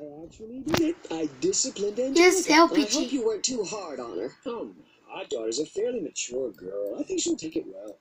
I actually did it. I disciplined and Just help I hope you weren't too hard on her. Um, oh, our daughter's a fairly mature girl. I think she'll take it well.